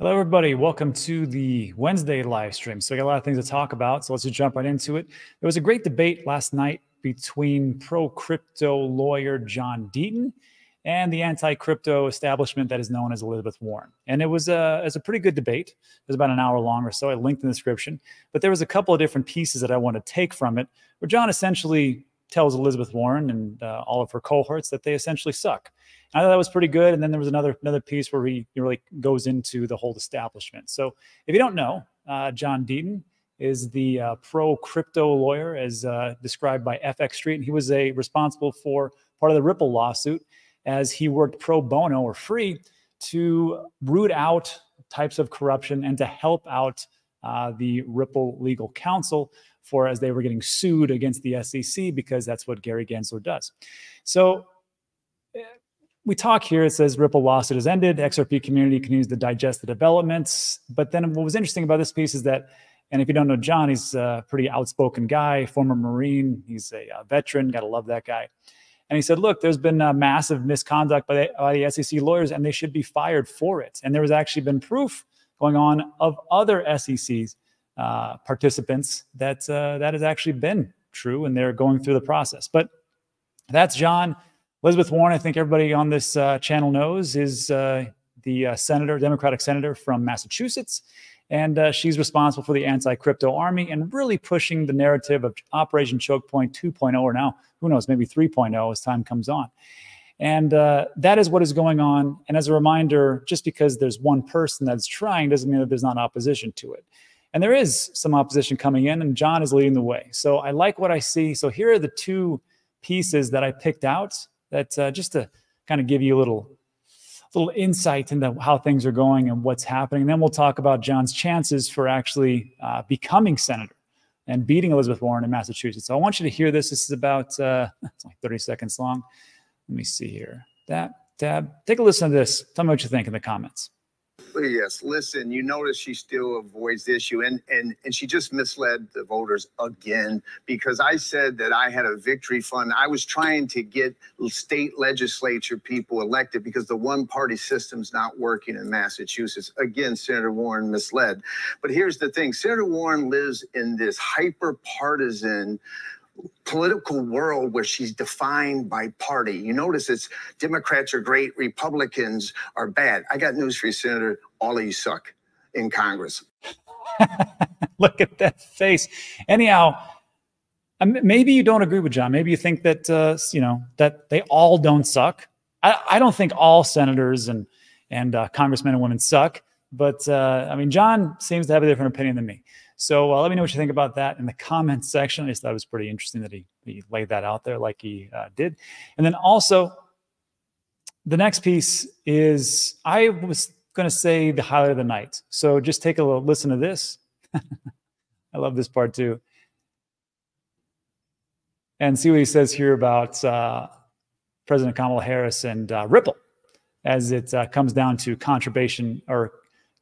Hello, everybody. Welcome to the Wednesday live stream. So, I got a lot of things to talk about. So, let's just jump right into it. There was a great debate last night between pro crypto lawyer John Deaton and the anti crypto establishment that is known as Elizabeth Warren. And it was a, it was a pretty good debate. It was about an hour long or so. I linked in the description. But there was a couple of different pieces that I want to take from it, where John essentially tells Elizabeth Warren and uh, all of her cohorts that they essentially suck. I thought that was pretty good. And then there was another another piece where he really goes into the whole establishment. So if you don't know, uh, John Deaton is the uh, pro crypto lawyer, as uh, described by FX Street. And he was a responsible for part of the Ripple lawsuit, as he worked pro bono or free to root out types of corruption and to help out uh, the Ripple legal counsel for as they were getting sued against the SEC because that's what Gary Gensler does. So eh, we talk here, it says Ripple lawsuit has ended. XRP community continues to digest the developments. But then what was interesting about this piece is that, and if you don't know John, he's a pretty outspoken guy, former Marine. He's a, a veteran. Got to love that guy. And he said, look, there's been massive misconduct by the, by the SEC lawyers, and they should be fired for it. And there has actually been proof going on of other SEC uh, participants that uh, that has actually been true, and they're going through the process. But that's John. Elizabeth Warren, I think everybody on this uh, channel knows, is uh, the uh, senator, Democratic senator from Massachusetts. And she's responsible for the anti crypto army and really pushing the narrative of Operation Choke Point 2.0, or now, who knows, maybe 3.0 as time comes on. And uh, that is what is going on. And as a reminder, just because there's one person that's trying doesn't mean that there's not opposition to it. And there is some opposition coming in, and John is leading the way. So I like what I see. So here are the two pieces that I picked out that uh, just to kind of give you a little little insight into how things are going and what's happening. And then we'll talk about John's chances for actually uh, becoming senator and beating Elizabeth Warren in Massachusetts. So I want you to hear this. This is about uh, it's like 30 seconds long. Let me see here. That tab. Take a listen to this. Tell me what you think in the comments. Yes, listen, you notice she still avoids the issue and and and she just misled the voters again because I said that I had a victory fund. I was trying to get state legislature people elected because the one party system's not working in Massachusetts. Again, Senator Warren misled. But here's the thing, Senator Warren lives in this hyper partisan political world where she's defined by party. You notice it's Democrats are great, Republicans are bad. I got news for you, Senator. All of you suck in Congress. Look at that face. Anyhow, um, maybe you don't agree with John. Maybe you think that uh, you know that they all don't suck. I, I don't think all senators and and uh, congressmen and women suck. But uh, I mean, John seems to have a different opinion than me. So uh, let me know what you think about that in the comments section. I just thought it was pretty interesting that he, he laid that out there like he uh, did. And then also, the next piece is I was going to say the highlight of the night. So just take a little, listen to this. I love this part too. And see what he says here about uh, President Kamala Harris and uh, Ripple as it uh, comes down to contribution or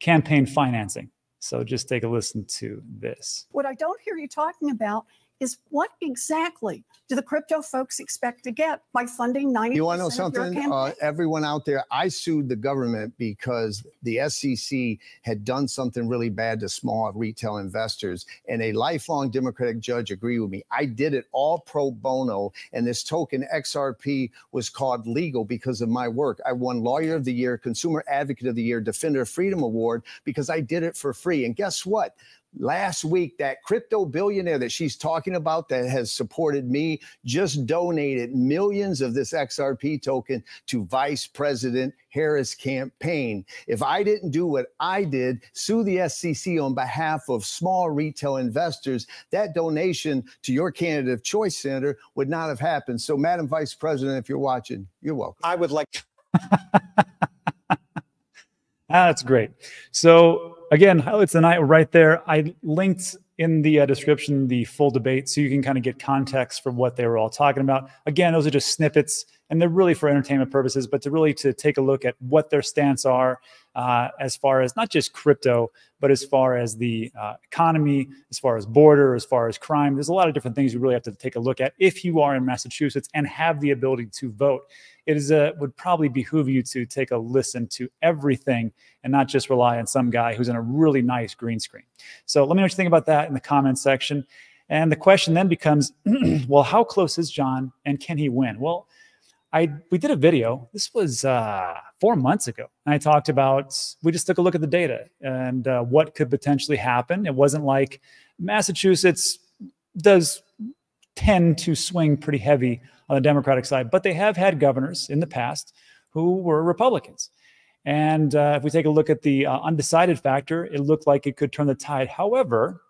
campaign financing. So just take a listen to this. What I don't hear you talking about is what exactly do the crypto folks expect to get by funding 90% You want to know something? Uh, everyone out there, I sued the government because the SEC had done something really bad to small retail investors, and a lifelong Democratic judge agreed with me. I did it all pro bono, and this token XRP was called legal because of my work. I won Lawyer of the Year, Consumer Advocate of the Year, Defender of Freedom Award because I did it for free. And guess what? Last week that crypto billionaire that she's talking about that has supported me just donated millions of this XRP token to Vice President Harris campaign. If I didn't do what I did, sue the SEC on behalf of small retail investors, that donation to your candidate of choice, Senator, would not have happened. So, Madam Vice President, if you're watching, you're welcome. I would like. That's great. So again, highlights the night right there. I linked in the uh, description the full debate so you can kind of get context for what they were all talking about. Again, those are just snippets and they're really for entertainment purposes, but to really to take a look at what their stance are uh, as far as not just crypto, but as far as the uh, economy, as far as border, as far as crime. There's a lot of different things you really have to take a look at if you are in Massachusetts and have the ability to vote. It is a would probably behoove you to take a listen to everything and not just rely on some guy who's in a really nice green screen. So let me know what you think about that in the comments section. And the question then becomes, well, how close is John and can he win? Well, I we did a video. This was uh, four months ago, and I talked about we just took a look at the data and uh, what could potentially happen. It wasn't like Massachusetts does tend to swing pretty heavy on the Democratic side, but they have had governors in the past who were Republicans. And uh, if we take a look at the uh, undecided factor, it looked like it could turn the tide. However,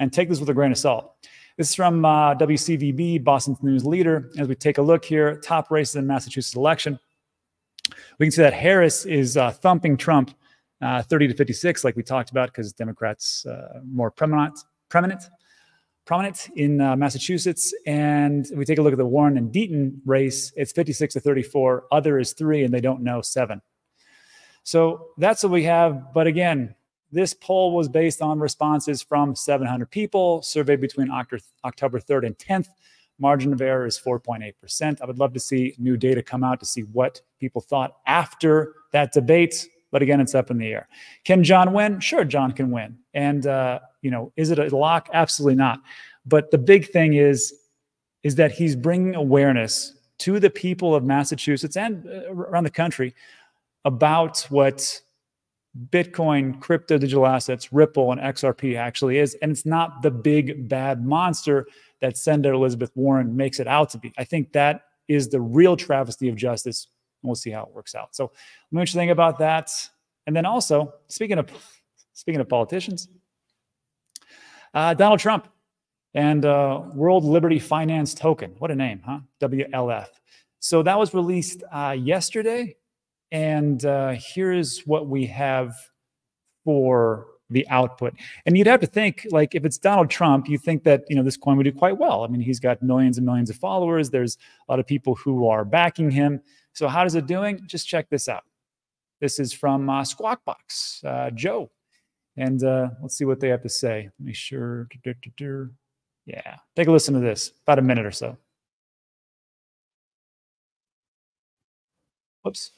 and take this with a grain of salt. This is from uh, WCVB, Boston's News Leader. As we take a look here, top races in Massachusetts election, we can see that Harris is uh, thumping Trump uh, 30 to 56, like we talked about, because Democrats uh, more prominent, prominent in uh, Massachusetts. And we take a look at the Warren and Deaton race, it's 56 to 34. Other is three, and they don't know seven. So that's what we have. But again, this poll was based on responses from 700 people surveyed between October 3rd and 10th. Margin of error is 4.8%. I would love to see new data come out to see what people thought after that debate. But again, it's up in the air. Can John win? Sure, John can win. And, uh, you know, is it a lock? Absolutely not. But the big thing is, is that he's bringing awareness to the people of Massachusetts and uh, around the country about what Bitcoin, crypto digital assets, Ripple, and XRP actually is. And it's not the big bad monster that Senator Elizabeth Warren makes it out to be. I think that is the real travesty of justice. We'll see how it works out. So let me know what you think about that. And then also, speaking of speaking of politicians, uh, Donald Trump and uh, World Liberty Finance Token. What a name, huh? WLF. So that was released uh, yesterday. And uh, here's what we have for the output. And you'd have to think, like, if it's Donald Trump, you think that, you know, this coin would do quite well. I mean, he's got millions and millions of followers. There's a lot of people who are backing him. So how is it doing? Just check this out. This is from uh, Squawk Box, uh, Joe. And uh, let's see what they have to say. Make sure. Yeah, take a listen to this, about a minute or so. Whoops.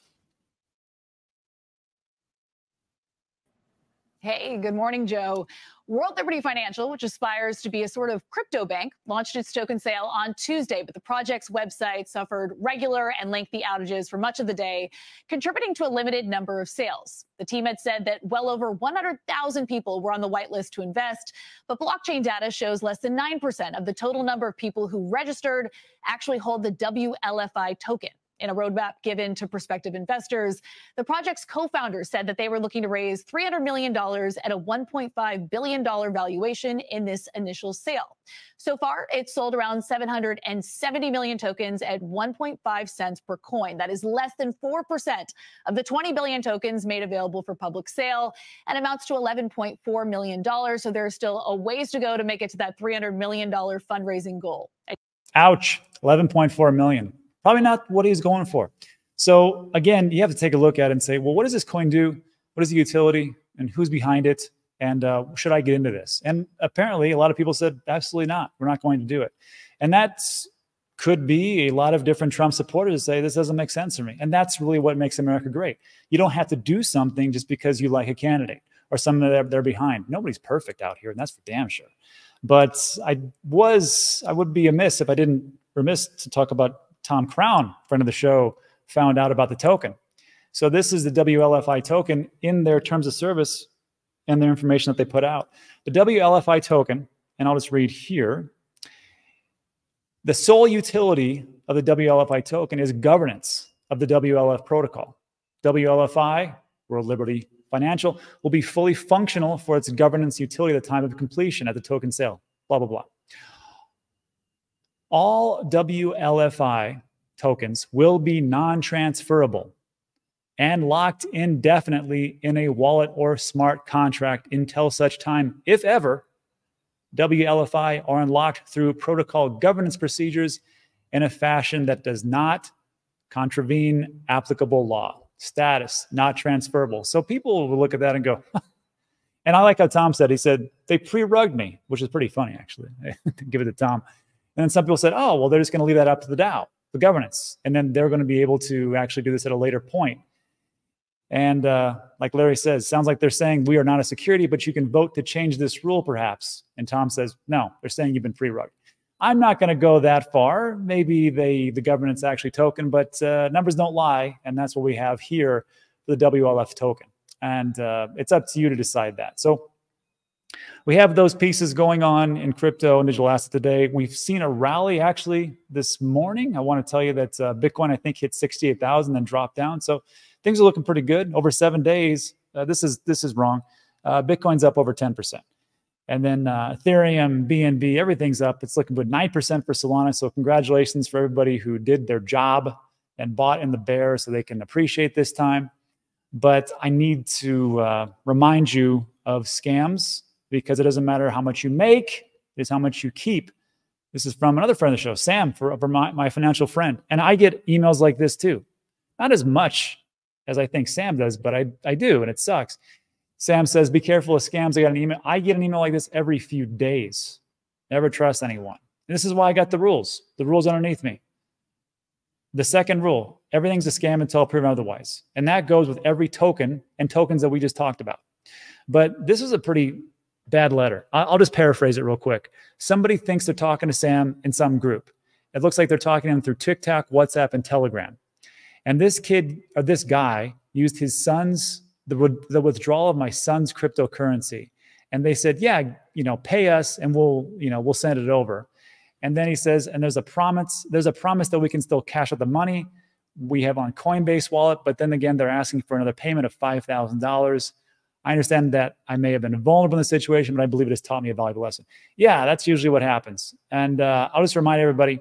Hey, good morning, Joe. World Liberty Financial, which aspires to be a sort of crypto bank, launched its token sale on Tuesday, but the project's website suffered regular and lengthy outages for much of the day, contributing to a limited number of sales. The team had said that well over 100,000 people were on the whitelist to invest, but blockchain data shows less than 9% of the total number of people who registered actually hold the WLFI token in a roadmap given to prospective investors. The project's co founders said that they were looking to raise $300 million at a $1.5 billion valuation in this initial sale. So far, it's sold around 770 million tokens at 1.5 cents per coin. That is less than 4% of the 20 billion tokens made available for public sale and amounts to $11.4 million. So there's still a ways to go to make it to that $300 million fundraising goal. Ouch, 11.4 million. Probably not what he's going for. So again, you have to take a look at it and say, well, what does this coin do? What is the utility and who's behind it? And uh, should I get into this? And apparently, a lot of people said, absolutely not. We're not going to do it. And that could be a lot of different Trump supporters say this doesn't make sense to me. And that's really what makes America great. You don't have to do something just because you like a candidate or someone that they're behind. Nobody's perfect out here, and that's for damn sure. But I was, I would be amiss if I didn't remiss to talk about Tom Crown, friend of the show, found out about the token. So this is the WLFI token in their terms of service and their information that they put out. The WLFI token, and I'll just read here. The sole utility of the WLFI token is governance of the WLF protocol. WLFI, World Liberty Financial, will be fully functional for its governance utility at the time of completion at the token sale. Blah, blah, blah. All WLFI tokens will be non transferable and locked indefinitely in a wallet or smart contract until such time, if ever, WLFI are unlocked through protocol governance procedures in a fashion that does not contravene applicable law. Status, not transferable. So people will look at that and go, and I like how Tom said, he said, they pre rugged me, which is pretty funny, actually. Give it to Tom. And then some people said, oh, well, they're just going to leave that up to the DAO. the governance. And then they're going to be able to actually do this at a later point. And uh, like Larry says, sounds like they're saying we are not a security, but you can vote to change this rule, perhaps. And Tom says, no, they're saying you've been free rug. I'm not going to go that far. Maybe they the governance actually token, but uh, numbers don't lie, and that's what we have here for the WLF token. And uh, it's up to you to decide that. So we have those pieces going on in crypto and digital assets today. We've seen a rally actually this morning. I want to tell you that uh, Bitcoin, I think, hit 68,000 and dropped down. So things are looking pretty good over seven days. Uh, this is this is wrong. Uh, Bitcoin's up over 10%. And then uh, Ethereum, BNB, everything's up. It's looking good. 9% for Solana. So congratulations for everybody who did their job and bought in the bear so they can appreciate this time. But I need to uh, remind you of scams because it doesn't matter how much you make, it's how much you keep. This is from another friend of the show, Sam, for, for my, my financial friend. And I get emails like this too. Not as much as I think Sam does, but I, I do, and it sucks. Sam says, be careful of scams. I got an email. I get an email like this every few days. Never trust anyone. And this is why I got the rules, the rules underneath me. The second rule everything's a scam until proven otherwise. And that goes with every token and tokens that we just talked about. But this is a pretty bad letter. I'll just paraphrase it real quick. Somebody thinks they're talking to Sam in some group. It looks like they're talking to him through TikTok, WhatsApp, and Telegram. And this kid or this guy used his son's the, the withdrawal of my son's cryptocurrency. And they said, yeah, you know, pay us and we'll, you know, we'll send it over. And then he says, and there's a promise, there's a promise that we can still cash out the money we have on Coinbase wallet, but then again, they're asking for another payment of $5,000. I understand that I may have been vulnerable in the situation, but I believe it has taught me a valuable lesson. Yeah, that's usually what happens. And uh, I'll just remind everybody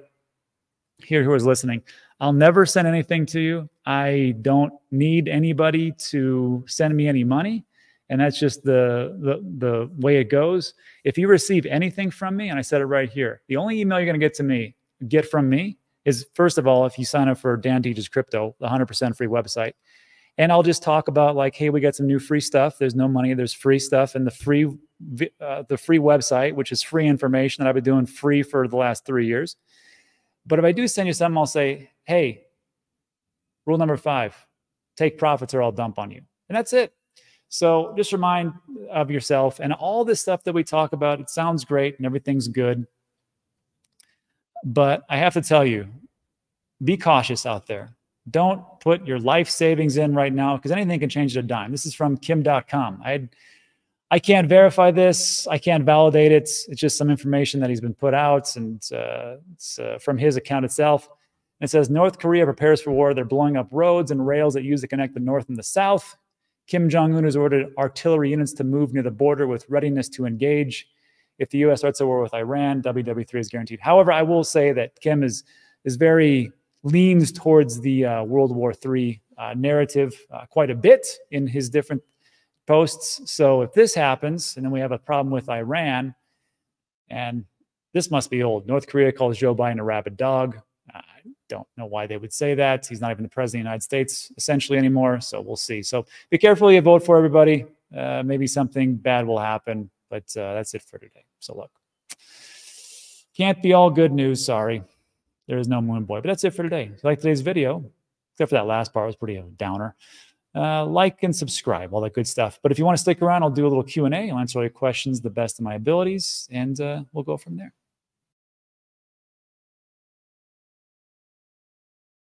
here who is listening I'll never send anything to you. I don't need anybody to send me any money. And that's just the, the, the way it goes. If you receive anything from me, and I said it right here, the only email you're going to get to me, get from me, is first of all, if you sign up for Dan Teaches Crypto, the 100% free website, and I'll just talk about like, hey, we got some new free stuff. There's no money. There's free stuff, and the free uh, the free website, which is free information that I've been doing free for the last three years. But if I do send you something, I'll say, hey, rule number five: take profits or I'll dump on you, and that's it. So just remind of yourself and all this stuff that we talk about. It sounds great and everything's good, but I have to tell you, be cautious out there don't put your life savings in right now because anything can change at a dime. This is from Kim Dotcom. I I can't verify this. I can't validate it. It's just some information that he's been put out, and uh, it's uh, from his account itself. It says North Korea prepares for war. They're blowing up roads and rails that use to connect the North and the South. Kim Jong Un has ordered artillery units to move near the border with readiness to engage. If the U.S. starts a war with Iran, WW3 is guaranteed. However, I will say that Kim is is very leans towards the uh, World War III uh, narrative uh, quite a bit in his different posts. So if this happens, and then we have a problem with Iran, and this must be old. North Korea calls Joe Biden a rabid dog. I don't know why they would say that. He's not even the president of the United States essentially anymore. So we'll see. So be careful you vote for everybody. Uh, maybe something bad will happen, but uh, that's it for today. So look, can't be all good news. Sorry there is no moon boy. But that's it for today. If you like today's video, except for that last part was pretty a downer. Uh, like and subscribe, all that good stuff. But if you want to stick around, I'll do a little Q&A. I'll answer all your questions the best of my abilities, and uh, we'll go from there.